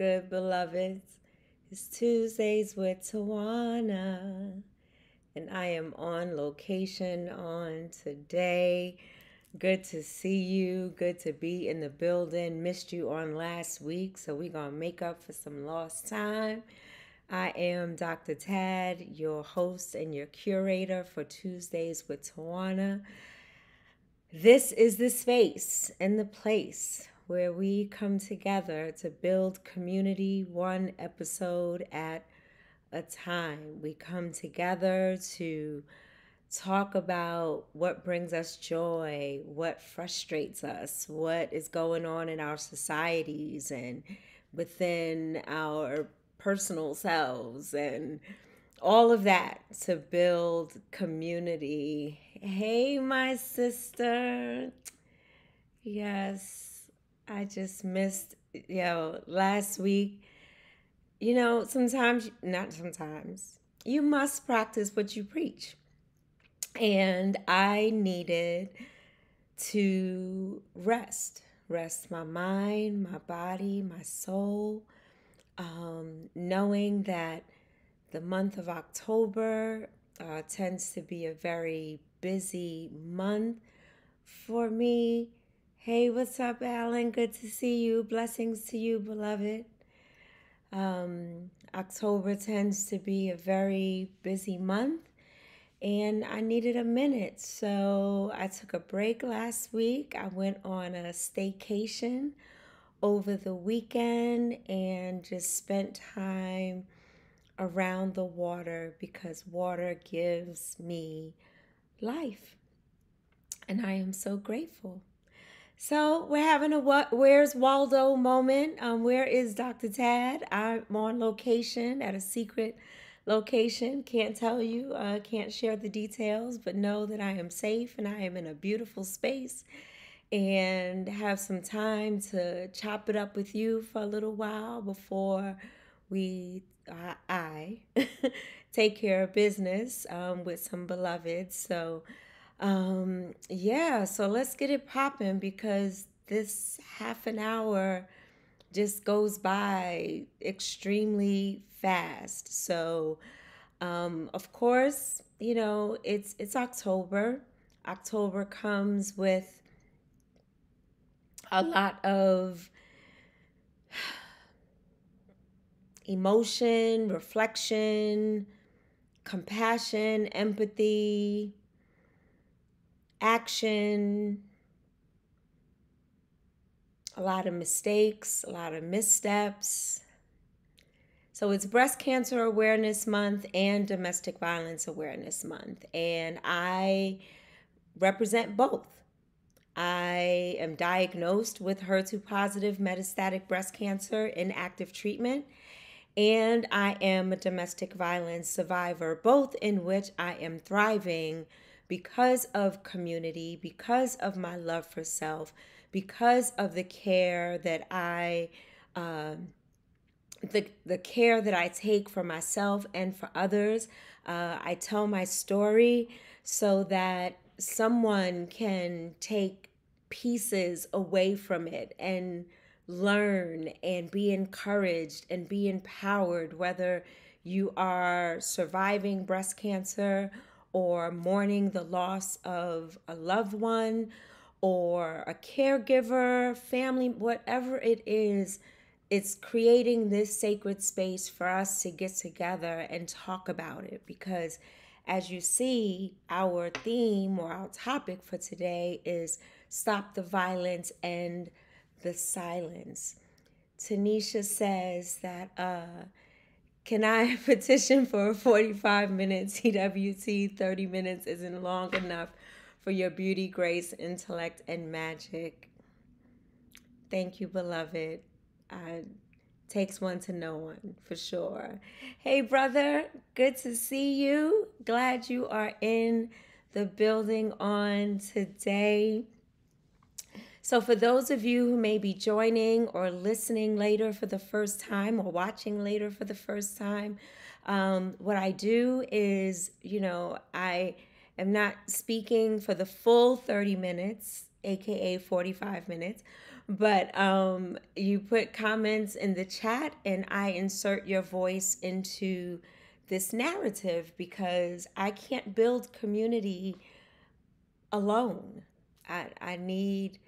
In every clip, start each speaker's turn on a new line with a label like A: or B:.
A: good, beloveds? It's Tuesdays with Tawana, and I am on location on today. Good to see you. Good to be in the building. Missed you on last week, so we're going to make up for some lost time. I am Dr. Tad, your host and your curator for Tuesdays with Tawana. This is the space and the place where we come together to build community one episode at a time. We come together to talk about what brings us joy, what frustrates us, what is going on in our societies and within our personal selves and all of that to build community. Hey, my sister. Yes, I just missed, you know, last week. You know, sometimes, not sometimes, you must practice what you preach. And I needed to rest, rest my mind, my body, my soul, um, knowing that the month of October uh, tends to be a very busy month for me Hey, what's up, Alan? Good to see you. Blessings to you, beloved. Um, October tends to be a very busy month, and I needed a minute. So I took a break last week. I went on a staycation over the weekend and just spent time around the water because water gives me life. And I am so grateful. So we're having a what? Where's Waldo moment? Um, where is Dr. Tad? I'm on location at a secret location. Can't tell you. Uh, can't share the details, but know that I am safe and I am in a beautiful space, and have some time to chop it up with you for a little while before we uh, I take care of business um, with some beloveds. So. Um, yeah, so let's get it popping because this half an hour just goes by extremely fast. So, um, of course, you know, it's it's October. October comes with a lot of emotion, reflection, compassion, empathy, action, a lot of mistakes, a lot of missteps. So it's Breast Cancer Awareness Month and Domestic Violence Awareness Month. And I represent both. I am diagnosed with HER2 positive metastatic breast cancer in active treatment, and I am a domestic violence survivor, both in which I am thriving because of community, because of my love for self, because of the care that I, um, the, the care that I take for myself and for others. Uh, I tell my story so that someone can take pieces away from it and learn and be encouraged and be empowered, whether you are surviving breast cancer or mourning the loss of a loved one or a caregiver, family, whatever it is, it's creating this sacred space for us to get together and talk about it because as you see, our theme or our topic for today is stop the violence and the silence. Tanisha says that uh, can I petition for a 45 minutes? TWT 30 minutes isn't long enough for your beauty, grace, intellect, and magic. Thank you, beloved. Uh, takes one to know one for sure. Hey, brother, good to see you. Glad you are in the building on today. So, for those of you who may be joining or listening later for the first time or watching later for the first time, um, what I do is, you know, I am not speaking for the full 30 minutes, aka 45 minutes. but um, you put comments in the chat, and I insert your voice into this narrative because I can't build community alone. I, I need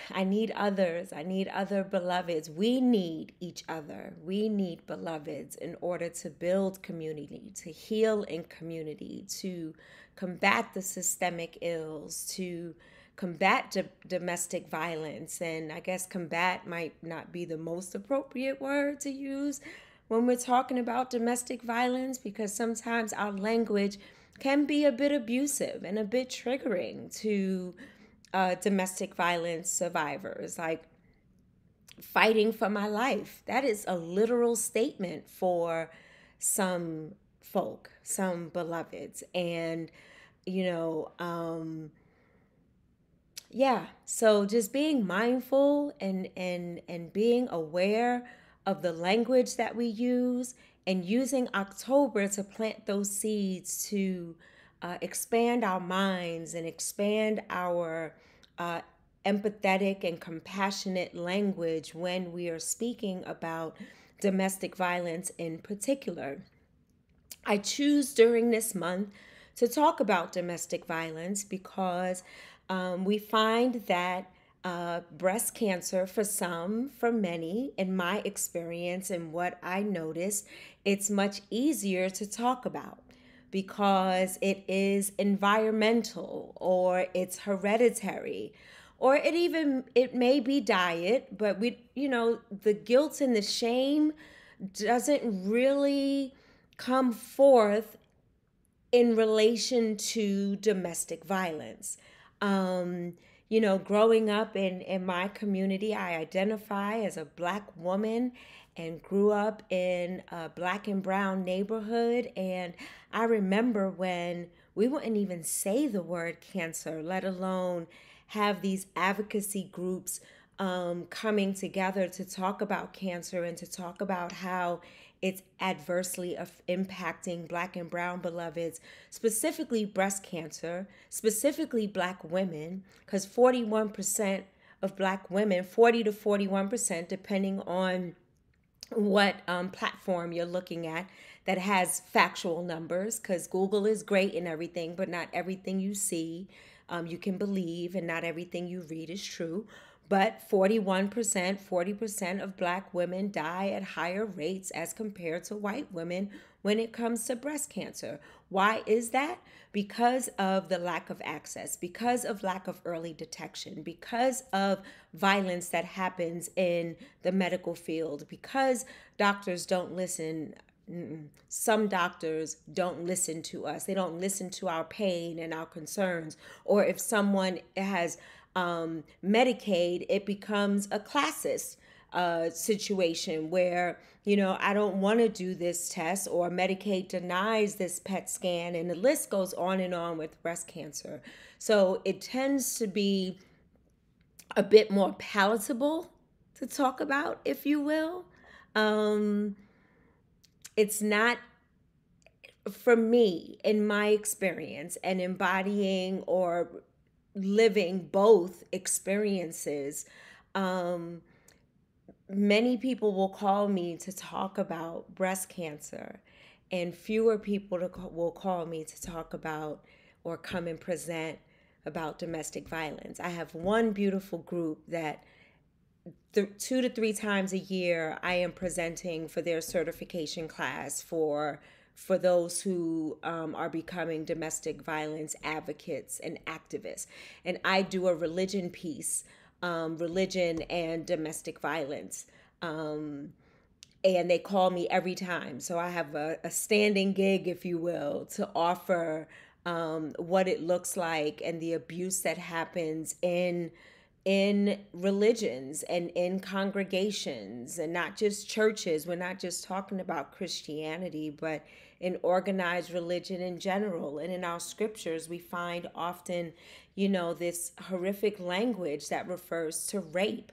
A: I need others. I need other beloveds. We need each other. We need beloveds in order to build community, to heal in community, to combat the systemic ills, to combat d- domestic violence. And I guess combat might not be the most appropriate word to use when we're talking about domestic violence because sometimes our language can be a bit abusive and a bit triggering to uh, domestic violence survivors. Like, fighting for my life. That is a literal statement for some folk, some beloveds. And, you know, um, yeah, so just being mindful and and and being aware of the language that we use and using October to plant those seeds to uh, expand our minds and expand our uh, empathetic and compassionate language when we are speaking about domestic violence in particular. I choose during this month to talk about domestic violence because um, we find that uh, breast cancer, for some, for many, in my experience and what I notice, it's much easier to talk about because it is environmental or it's hereditary. Or it even it may be diet but we you know the guilt and the shame doesn't really come forth in relation to domestic violence. Um, you know growing up in in my community i identify as a black woman and grew up in a black and brown neighborhood. And I remember when we wouldn't even say the word cancer, let alone have these advocacy groups um, coming together to talk about cancer and to talk about how it's adversely impacting black and brown beloveds, specifically breast cancer, specifically black women, because 41% of black women, 40 to 41%, depending on what um, platform you're looking at that has factual numbers because Google is great and everything, but not everything you see um, you can believe, and not everything you read is true. But 41%, 40% of black women die at higher rates as compared to white women when it comes to breast cancer. Why is that? Because of the lack of access, because of lack of early detection, because of violence that happens in the medical field, because doctors don't listen. Some doctors don't listen to us. They don't listen to our pain and our concerns. Or if someone has um, Medicaid, it becomes a classist uh, situation where you know I don't want to do this test or Medicaid denies this PET scan, and the list goes on and on with breast cancer. So it tends to be a bit more palatable to talk about, if you will. Um, it's not for me, in my experience, and embodying or living both experiences. Um, many people will call me to talk about breast cancer, and fewer people will call me to talk about or come and present about domestic violence. I have one beautiful group that th- two to three times a year I am presenting for their certification class for for those who um, are becoming domestic violence advocates and activists. And I do a religion piece um, religion and domestic violence. Um, and they call me every time. So I have a, a standing gig, if you will, to offer um, what it looks like and the abuse that happens in in religions and in congregations and not just churches. We're not just talking about Christianity, but in organized religion in general. And in our scriptures, we find often, you know, this horrific language that refers to rape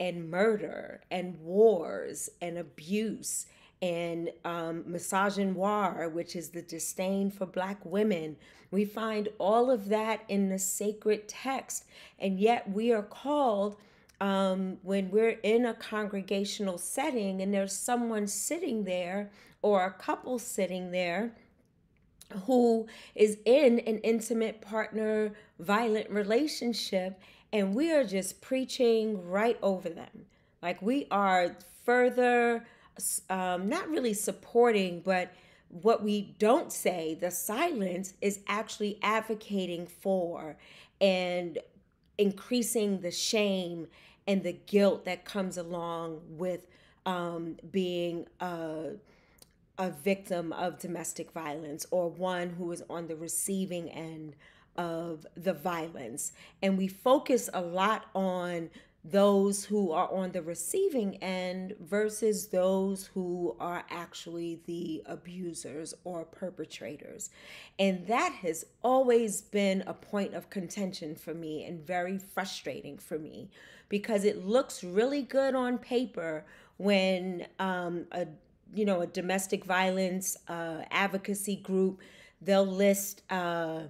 A: and murder and wars and abuse and um, misogynoir, which is the disdain for black women. We find all of that in the sacred text, and yet we are called um, when we're in a congregational setting and there's someone sitting there or a couple sitting there who is in an intimate partner violent relationship and we are just preaching right over them. Like we are further um, not really supporting but what we don't say the silence is actually advocating for and increasing the shame and the guilt that comes along with um, being a, a victim of domestic violence or one who is on the receiving end of the violence. And we focus a lot on those who are on the receiving end versus those who are actually the abusers or perpetrators. And that has always been a point of contention for me and very frustrating for me because it looks really good on paper when um, a you know a domestic violence uh, advocacy group they'll list uh,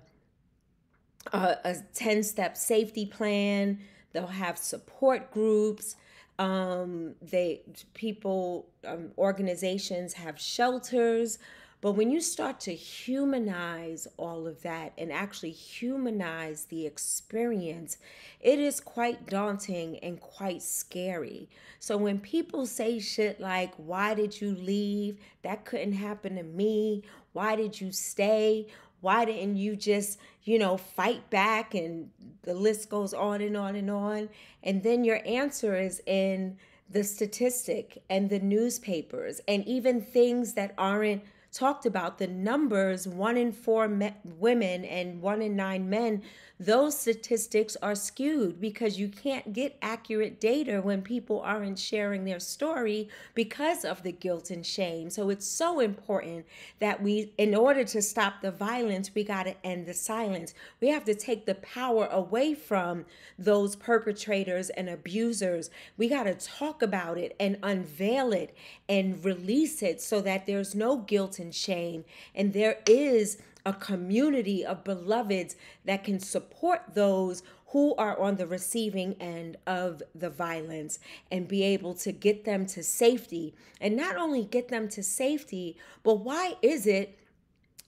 A: a, a 10 step safety plan They'll have support groups. Um, they people um, organizations have shelters. But when you start to humanize all of that and actually humanize the experience, it is quite daunting and quite scary. So when people say shit like, Why did you leave? That couldn't happen to me. Why did you stay? Why didn't you just, you know, fight back? And the list goes on and on and on. And then your answer is in the statistic and the newspapers and even things that aren't talked about the numbers one in four me- women and one in nine men those statistics are skewed because you can't get accurate data when people aren't sharing their story because of the guilt and shame. So it's so important that we, in order to stop the violence, we got to end the silence. We have to take the power away from those perpetrators and abusers. We got to talk about it and unveil it and release it so that there's no guilt and shame and there is a community of beloveds that can support those who are on the receiving end of the violence and be able to get them to safety. And not only get them to safety, but why is it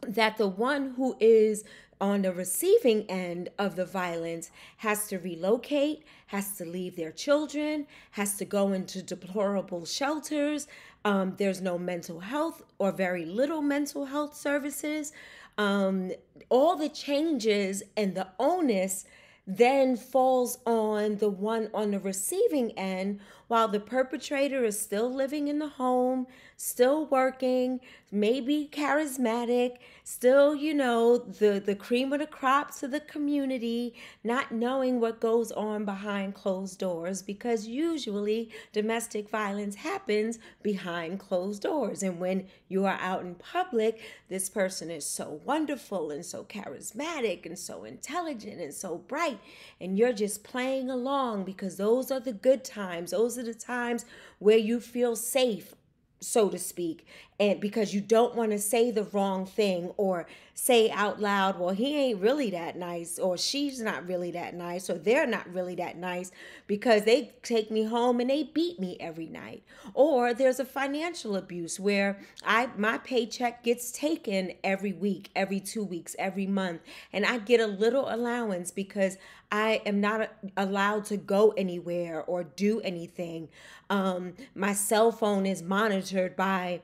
A: that the one who is on the receiving end of the violence has to relocate, has to leave their children, has to go into deplorable shelters. Um, there's no mental health or very little mental health services um, all the changes and the onus then falls on the one on the receiving end while the perpetrator is still living in the home, still working, maybe charismatic, still, you know, the, the cream of the crop of the community, not knowing what goes on behind closed doors because usually domestic violence happens behind closed doors. And when you are out in public, this person is so wonderful and so charismatic and so intelligent and so bright, and you're just playing along because those are the good times. Those are the times where you feel safe so to speak, and because you don't want to say the wrong thing or say out loud, well, he ain't really that nice, or she's not really that nice, or they're not really that nice because they take me home and they beat me every night. Or there's a financial abuse where I my paycheck gets taken every week, every two weeks, every month, and I get a little allowance because I am not allowed to go anywhere or do anything. Um, my cell phone is monitored by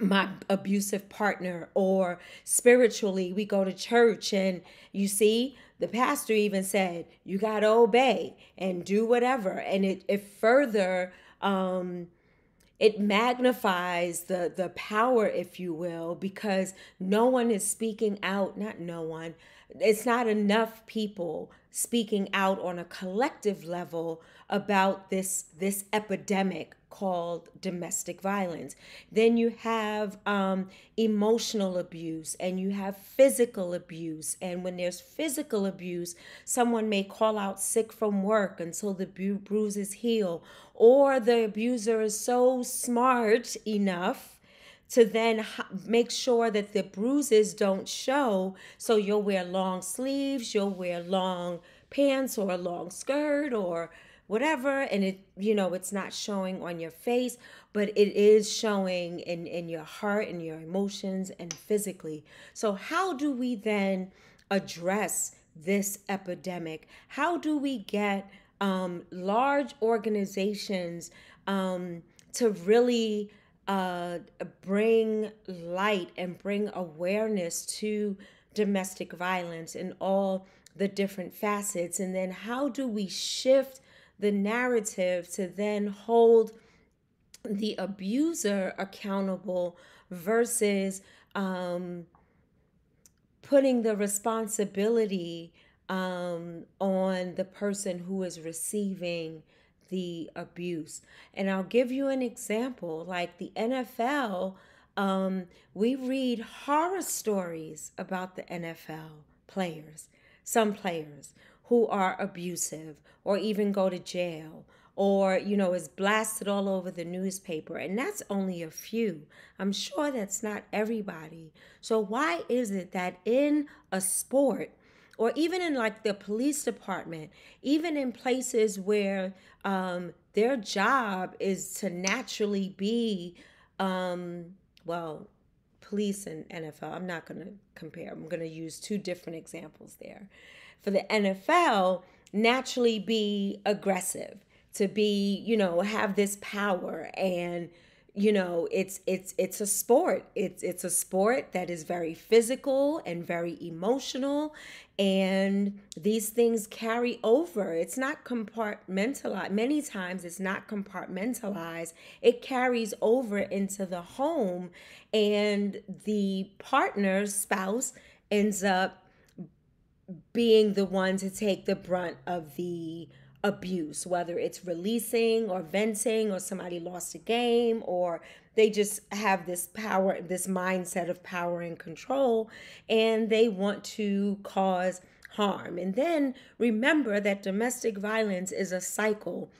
A: my abusive partner or spiritually we go to church and you see the pastor even said you got to obey and do whatever. And it, it further um it magnifies the the power if you will because no one is speaking out not no one it's not enough people speaking out on a collective level about this this epidemic called domestic violence. Then you have um, emotional abuse and you have physical abuse. And when there's physical abuse, someone may call out sick from work until the bu- bruises heal, or the abuser is so smart enough to then make sure that the bruises don't show. So you'll wear long sleeves, you'll wear long pants or a long skirt or whatever and it you know it's not showing on your face but it is showing in in your heart and your emotions and physically. So how do we then address this epidemic? How do we get um, large organizations um, to really uh, bring light and bring awareness to domestic violence and all the different facets? And then how do we shift the narrative to then hold the abuser accountable versus um, putting the responsibility um, on the person who is receiving the abuse. And I'll give you an example like the NFL, um, we read horror stories about the NFL players, some players who are abusive or even go to jail or you know is blasted all over the newspaper. And that's only a few. I'm sure that's not everybody. So why is it that in a sport or even in like the police department even in places where um, their job is to naturally be um, well police and nfl i'm not going to compare. I'm going to use two different examples there for the NFL naturally be aggressive, to be, you know, have this power and you know it's it's it's a sport. It's it's a sport that is very physical and very emotional and these things carry over. It's not compartmentalized many times it's not compartmentalized. It carries over into the home and the partner spouse ends up being the one to take the brunt of the abuse, whether it's releasing or venting or somebody lost a game or they just have this power, this mindset of power and control, and they want to cause harm. And then remember that domestic violence is a cycle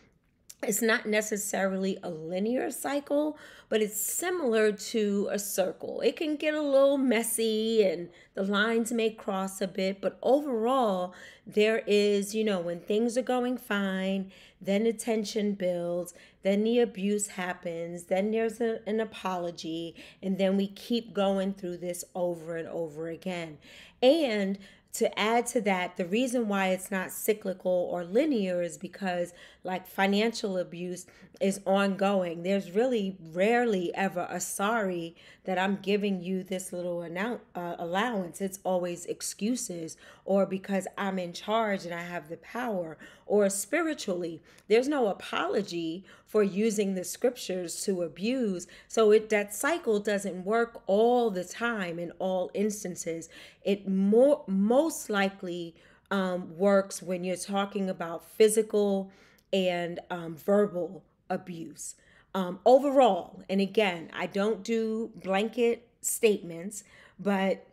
A: it's not necessarily a linear cycle, but it's similar to a circle. It can get a little messy and the lines may cross a bit, but overall, there is, you know, when things are going fine, then the tension builds, then the abuse happens, then there's a, an apology, and then we keep going through this over and over again. And to add to that, the reason why it's not cyclical or linear is because, like, financial abuse is ongoing. There's really rarely ever a sorry that I'm giving you this little annou- uh, allowance. It's always excuses or because I'm in charge and I have the power or spiritually. There's no apology for using the scriptures to abuse. So it that cycle doesn't work all the time in all instances. It more most likely um, works when you're talking about physical and um, verbal abuse. Um, overall, and again, I don't do blanket statements, but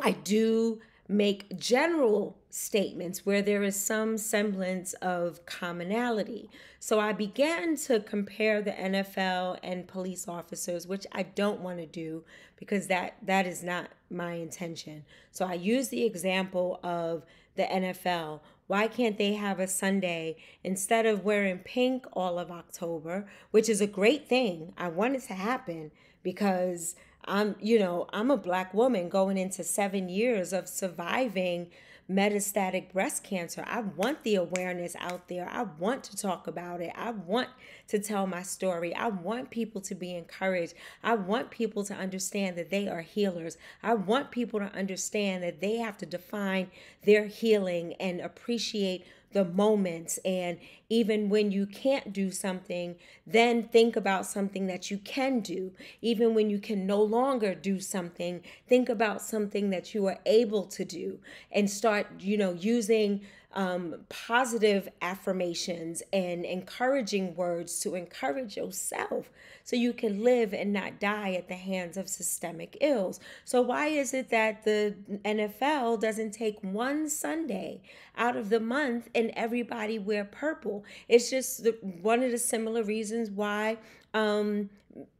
A: I do make general statements where there is some semblance of commonality. So I began to compare the NFL and police officers, which I don't want to do because that that is not my intention. So I use the example of the NFL. Why can't they have a Sunday instead of wearing pink all of October, which is a great thing. I want it to happen because I'm, you know, I'm a black woman going into seven years of surviving metastatic breast cancer. I want the awareness out there. I want to talk about it. I want to tell my story. I want people to be encouraged. I want people to understand that they are healers. I want people to understand that they have to define their healing and appreciate the moments. And even when you can't do something, then think about something that you can do. Even when you can no longer do something, think about something that you are able to do and start, you know, using um, positive affirmations and encouraging words to encourage yourself so you can live and not die at the hands of systemic ills. So, why is it that the NFL doesn't take one Sunday out of the month and everybody wear purple? It's just the, one of the similar reasons why um,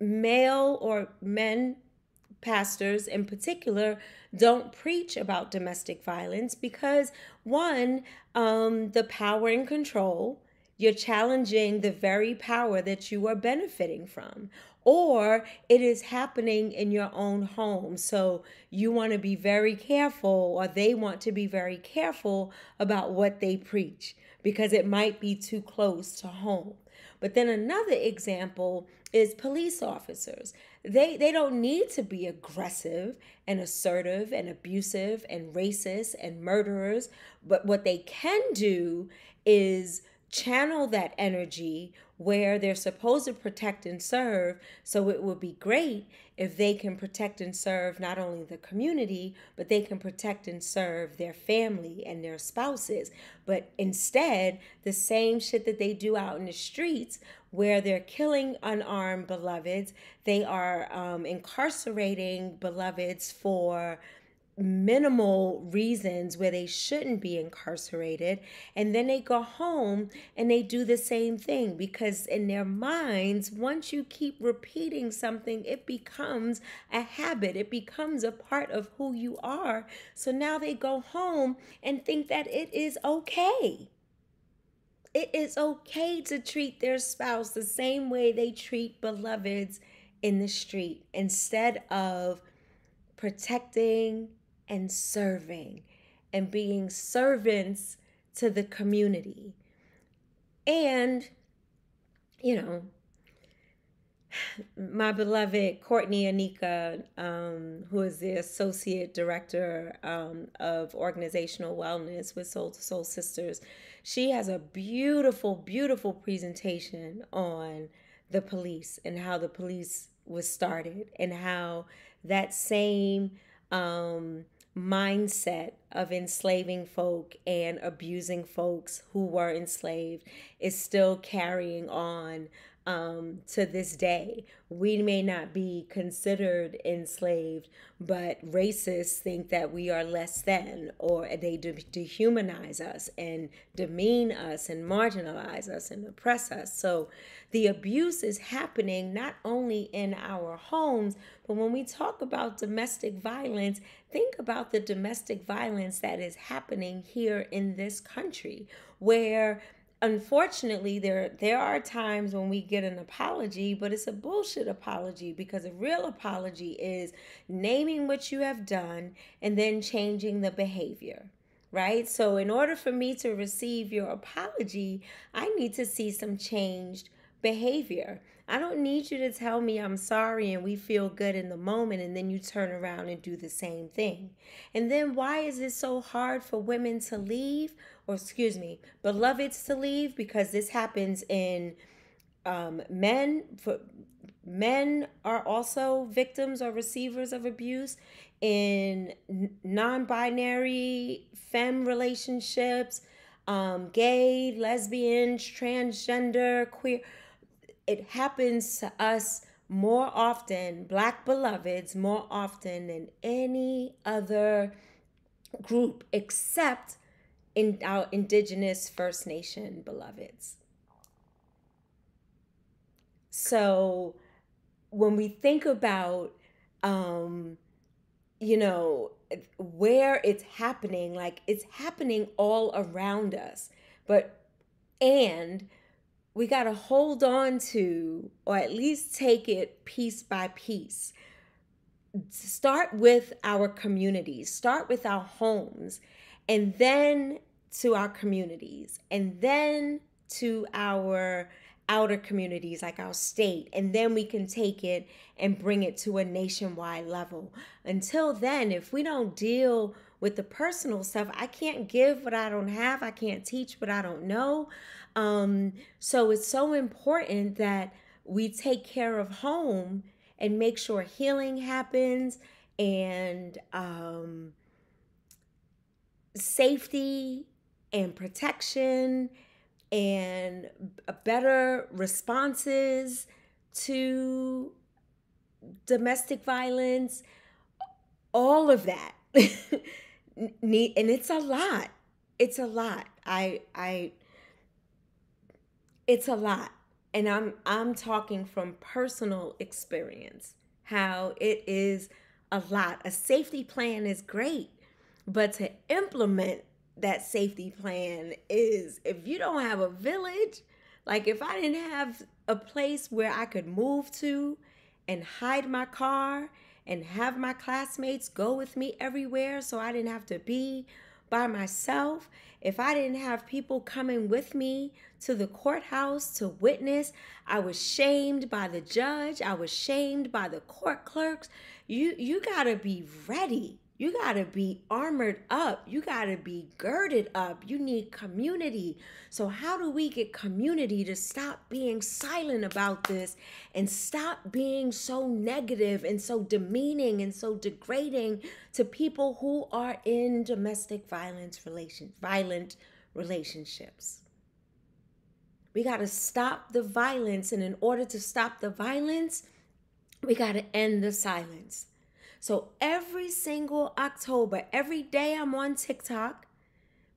A: male or men pastors in particular don't preach about domestic violence because one um, the power and control you're challenging the very power that you are benefiting from or it is happening in your own home. So you want to be very careful, or they want to be very careful about what they preach because it might be too close to home. But then another example is police officers. They they don't need to be aggressive and assertive and abusive and racist and murderers, but what they can do is channel that energy where they're supposed to protect and serve. So it would be great if they can protect and serve not only the community, but they can protect and serve their family and their spouses. But instead, the same shit that they do out in the streets, where they're killing unarmed beloveds, they are um, incarcerating beloveds for minimal reasons where they shouldn't be incarcerated. And then they go home and they do the same thing because in their minds once you keep repeating something it becomes a habit. It becomes a part of who you are. So now they go home and think that it is okay it is okay to treat their spouse the same way they treat beloveds in the street instead of protecting and serving and being servants to the community. And, you know, my beloved Courtney Anika, um, who is the Associate Director um, of Organizational Wellness with Soul to Soul Sisters, she has a beautiful, beautiful presentation on the police and how the police was started and how that same um, mindset of enslaving folk and abusing folks who were enslaved is still carrying on um, to this day. We may not be considered enslaved, but racists think that we are less than, or they de- dehumanize us and demean us and marginalize us and oppress us. So the abuse is happening not only in our homes, but when we talk about domestic violence, think about the domestic violence that is happening here in this country, where unfortunately there there are times when we get an apology but it's a bullshit apology because a real apology is naming what you have done and then changing the behavior right? So in order for me to receive your apology i need to see some changed behavior I don't need you to tell me I'm sorry and we feel good in the moment and then you turn around and do the same thing. And then why is it so hard for women to leave? Or, excuse me, beloveds to leave? Because this happens in um, men. For, men are also victims or receivers of abuse in non binary fem relationships, um, gay, lesbian, transgender, queer it happens to us more often, black beloveds, more often than any other group except in our indigenous First Nation beloveds. So when we think about, um, you know, where it's happening, like it's happening all around us, but and we got to hold on to, or at least take it piece by piece. Start with our communities, start with our homes, and then to our communities, and then to our outer communities like our state, and then we can take it and bring it to a nationwide level. Until then, if we don't deal with the personal stuff, I can't give what I don't have, I can't teach what I don't know. Um, so it's so important that we take care of home and make sure healing happens and um, safety and protection and better responses to domestic violence all of that. And it's a lot. It's a lot. I i it's a lot. And i'm i'm talking from personal experience how it is a lot. A safety plan is great but to implement that safety plan is if you don't have a village Like, if I didn't have a place where I could move to and hide my car and have my classmates go with me everywhere so I didn't have to be by myself, if I didn't have people coming with me to the courthouse to witness, I was shamed by the judge, I was shamed by the court clerks. You you got to be ready. You got to be armored up. You got to be girded up. You need community. So, how do we get community to stop being silent about this and stop being so negative and so demeaning and so degrading to people who are in domestic violence relations, violent relationships? We got to stop the violence. And in order to stop the violence, we got to end the silence. So every single October, every day I'm on TikTok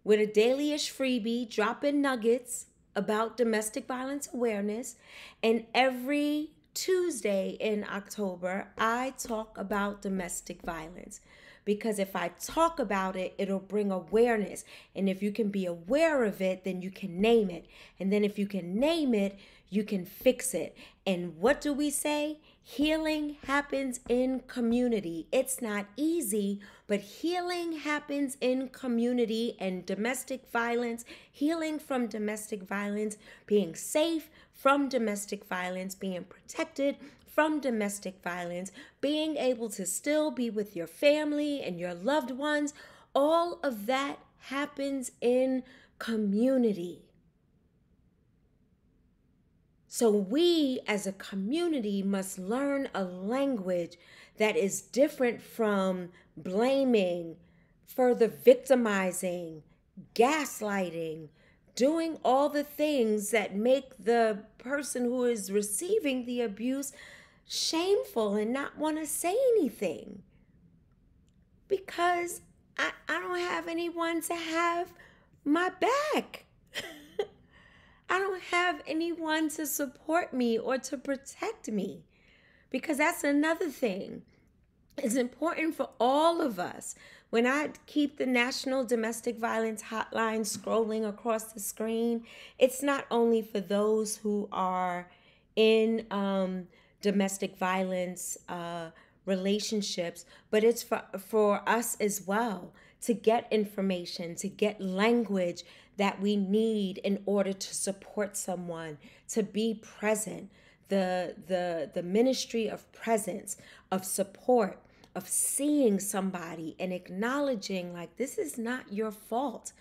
A: with a dailyish freebie, dropping nuggets about domestic violence awareness. And every Tuesday in October, I talk about domestic violence. Because if I talk about it, it'll bring awareness. And if you can be aware of it, then you can name it. And then if you can name it, you can fix it. And what do we say? Healing happens in community. It's not easy, but healing happens in community and domestic violence, healing from domestic violence, being safe from domestic violence, being protected from domestic violence, being able to still be with your family and your loved ones. All of that happens in community. So, we as a community must learn a language that is different from blaming, further victimizing, gaslighting, doing all the things that make the person who is receiving the abuse shameful and not want to say anything. Because I, I don't have anyone to have my back. I don't have anyone to support me or to protect me. Because that's another thing. It's important for all of us. When I keep the National Domestic Violence Hotline scrolling across the screen, it's not only for those who are in um, domestic violence uh, relationships, but it's for, for us as well to get information, to get language that we need in order to support someone, to be present. The, the, the ministry of presence, of support, of seeing somebody and acknowledging like this is not your fault.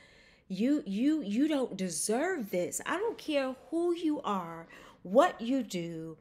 A: You you you don't deserve this. I don't care who you are what you do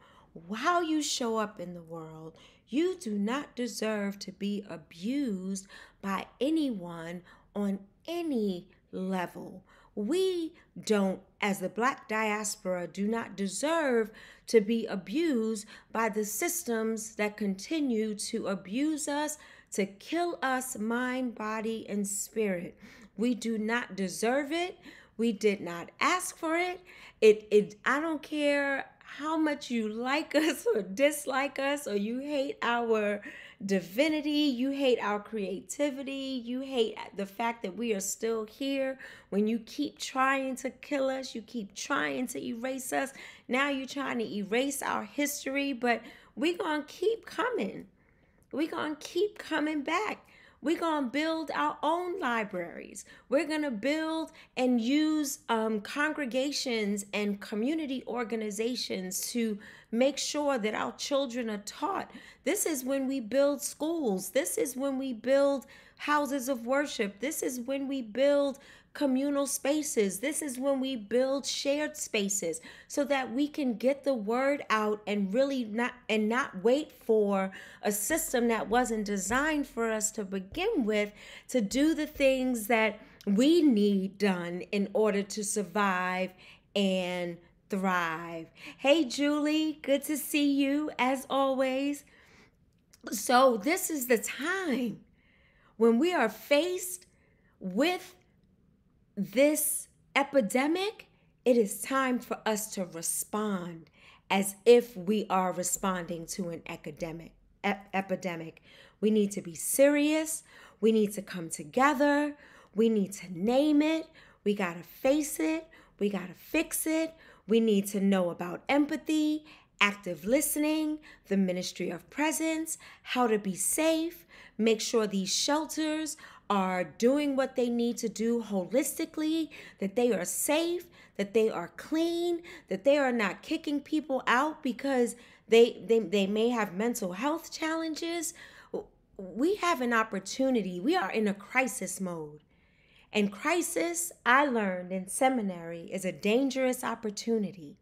A: how you show up in the world. You do not deserve to be abused by anyone on any level we don't, as the black diaspora, do not deserve to be abused by the systems that continue to abuse us, to kill us, mind, body, and spirit. We do not deserve it. We did not ask for it. It, it I don't care how much you like us or dislike us or you hate our divinity, you hate our creativity, you hate the fact that we are still here. When you keep trying to kill us, you keep trying to erase us. Now you're trying to erase our history, but we're going to keep coming. We're going to keep coming back. We're going to build our own libraries. We're going to build and use um, congregations and community organizations to make sure that our children are taught. This is when we build schools. This is when we build houses of worship. This is when we build communal spaces. This is when we build shared spaces so that we can get the word out and really not and not wait for a system that wasn't designed for us to begin with to do the things that we need done in order to survive and thrive. Hey Julie, good to see you as always. So, this is the time when we are faced with this epidemic, it is time for us to respond as if we are responding to an academic epidemic. We need to be serious. We need to come together. We need to name it. We got to face it. We got to fix it. We need to know about empathy, active listening, the ministry of presence, how to be safe, make sure these shelters are doing what they need to do holistically, that they are safe, that they are clean, that they are not kicking people out because they they, they may have mental health challenges. We have an opportunity. We are in a crisis mode. And crisis, I learned in seminary, is a dangerous opportunity.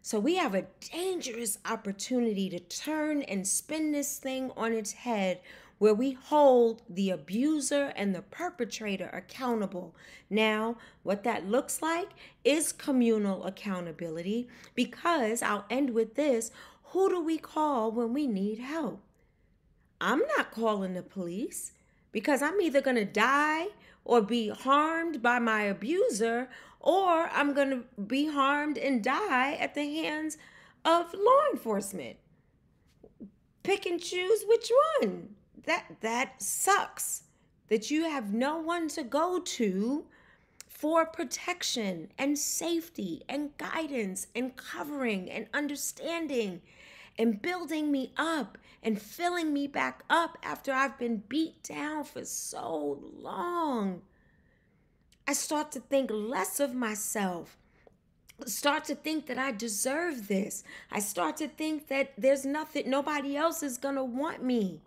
A: So we have a dangerous opportunity to turn and spin this thing on its head where we hold the abuser and the perpetrator accountable. Now, what that looks like is communal accountability because I'll end with this who do we call when we need help? I'm not calling the police because I'm either going to die or be harmed by my abuser or I'm going to be harmed and die at the hands of law enforcement. Pick and choose which one that that sucks that you have no one to go to for protection and safety and guidance and covering and understanding and building me up and filling me back up after I've been beat down for so long. I start to think less of myself. Start to think that I deserve this. I start to think that there's nothing, nobody else is going to want me.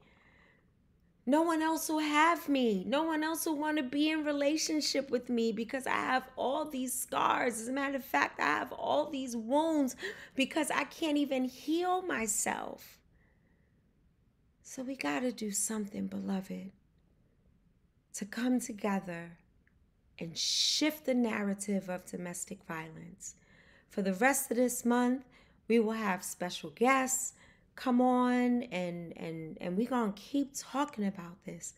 A: No one else will have me. No one else will want to be in relationship with me because I have all these scars. As a matter of fact, I have all these wounds because I can't even heal myself. So we got to do something, beloved, to come together and shift the narrative of domestic violence. For the rest of this month, we will have special guests come on and and and we're gonna keep talking about this.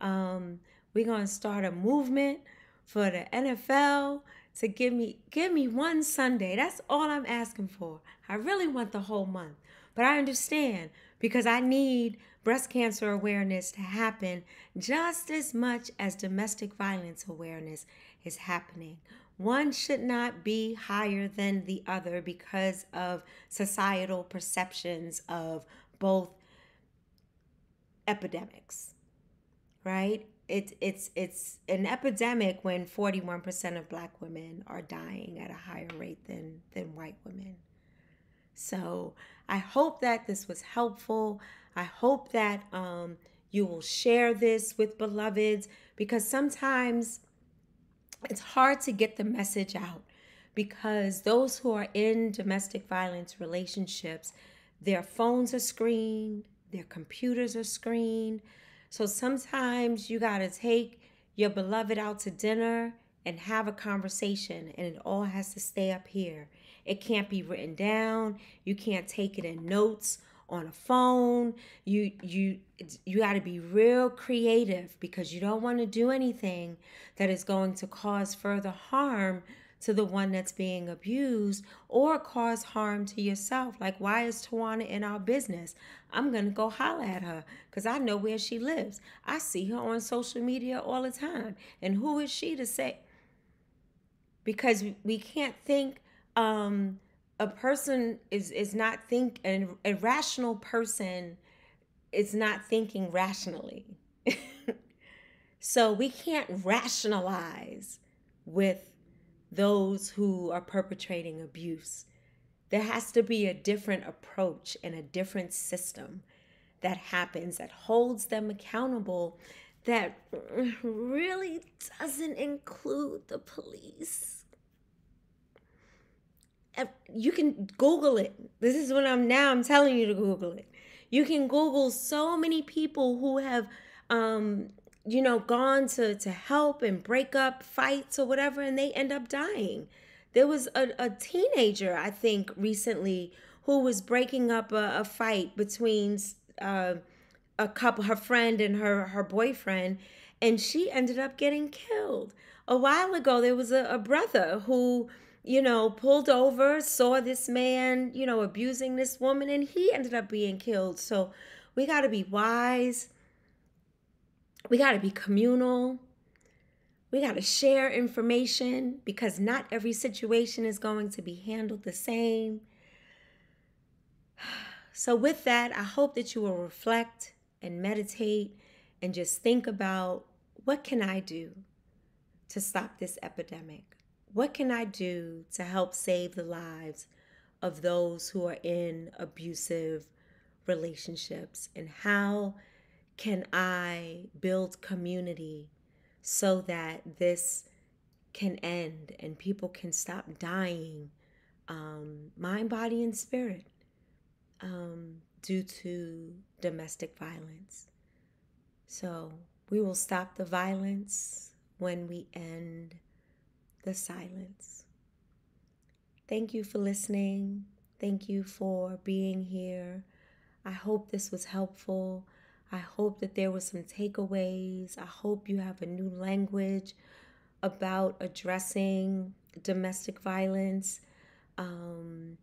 A: Um we're gonna start a movement for the nfl to give me give me one sunday. That's all i'm asking for. I really want the whole month. But i understand because i need breast cancer awareness to happen just as much as domestic violence awareness is happening one should not be higher than the other because of societal perceptions of both epidemics right? It's it's it's an epidemic when 41% of black women are dying at a higher rate than than white women. So i hope that this was helpful. I hope that um, you will share this with beloveds because sometimes it's hard to get the message out because those who are in domestic violence relationships, their phones are screened, their computers are screened. So sometimes you got to take your beloved out to dinner and have a conversation, and it all has to stay up here. It can't be written down, you can't take it in notes on a phone. You you you got to be real creative because you don't want to do anything that is going to cause further harm to the one that's being abused or cause harm to yourself. Like, why is Tawana in our business? I'm going to go holler at her because I know where she lives. I see her on social media all the time. And who is she to say? Because we can't think um, a person is is not think an a rational person is not thinking rationally. so we can't rationalize with those who are perpetrating abuse. There has to be a different approach and a different system that happens that holds them accountable that really doesn't include the police you can Google it. This is what I'm now I'm telling you to Google it. You can Google so many people who have um you know gone to to help and break up fights or whatever and they end up dying. There was a, a teenager, I think, recently who was breaking up a, a fight between uh, a couple, her friend and her her boyfriend, and she ended up getting killed. A while ago, there was a, a brother who you know, pulled over, saw this man, you know, abusing this woman, and he ended up being killed. So we got to be wise. We got to be communal. We got to share information because not every situation is going to be handled the same. So, with that, I hope that you will reflect and meditate and just think about what can I do to stop this epidemic? What can I do to help save the lives of those who are in abusive relationships? And how can I build community so that this can end and people can stop dying, um, mind, body, and spirit, um, due to domestic violence? So we will stop the violence when we end the silence. Thank you for listening. Thank you for being here. I hope this was helpful. I hope that there were some takeaways. I hope you have a new language about addressing domestic violence. Um,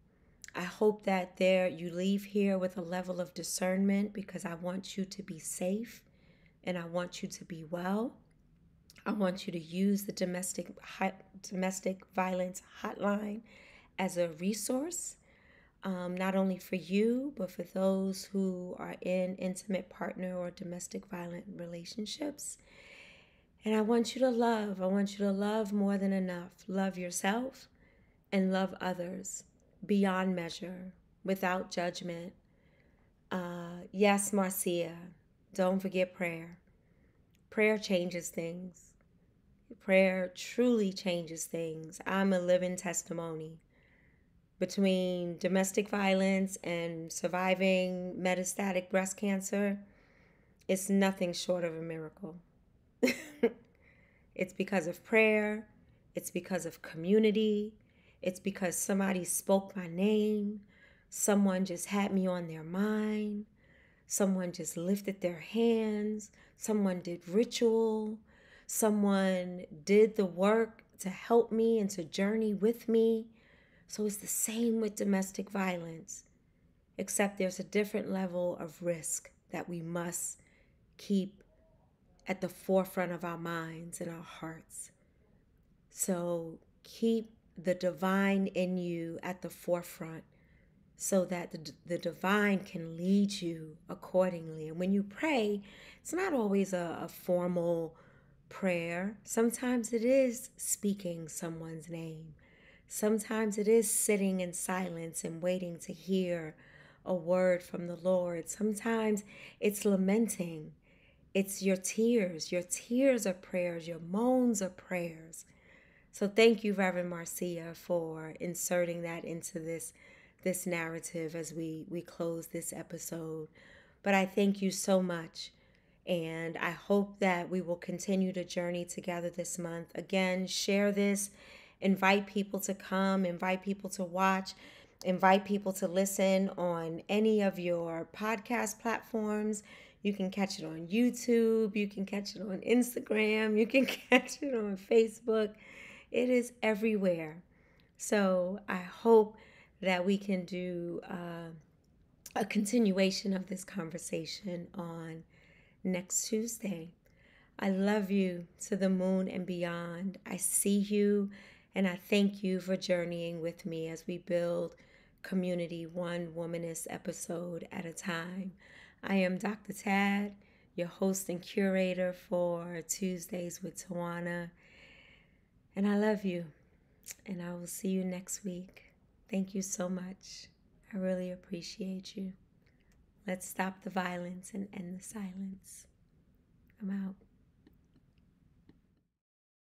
A: I hope that there you leave here with a level of discernment because I want you to be safe and I want you to be well. I want you to use the domestic domestic violence hotline as a resource, um, not only for you but for those who are in intimate partner or domestic violent relationships. And I want you to love. I want you to love more than enough. Love yourself and love others beyond measure, without judgment. Uh, yes, Marcia, don't forget prayer. Prayer changes things. Prayer truly changes things. I'm a living testimony. Between domestic violence and surviving metastatic breast cancer, it's nothing short of a miracle. it's because of prayer, it's because of community, it's because somebody spoke my name, someone just had me on their mind, someone just lifted their hands, someone did ritual, Someone did the work to help me and to journey with me. So it's the same with domestic violence, except there's a different level of risk that we must keep at the forefront of our minds and our hearts. So keep the divine in you at the forefront so that the, the divine can lead you accordingly. And when you pray, it's not always a, a formal prayer. Sometimes it is speaking someone's name. Sometimes it is sitting in silence and waiting to hear a word from the Lord. Sometimes it's lamenting. It's your tears. Your tears are prayers. Your moans are prayers. So thank you, Reverend Marcia, for inserting that into this this narrative as we we close this episode. But I thank you so much and I hope that we will continue to journey together this month. Again, share this, invite people to come, invite people to watch, invite people to listen on any of your podcast platforms. You can catch it on YouTube, you can catch it on Instagram, you can catch it on Facebook. It is everywhere. So I hope that we can do uh, a continuation of this conversation on next Tuesday. I love you to the moon and beyond. I see you and I thank you for journeying with me as we build community one womanist episode at a time. I am Dr. Tad, your host and curator for Tuesdays with Tawana. And I love you. And I will see you next week. Thank you so much. I really appreciate you. Let's stop the violence and end the silence. I'm out.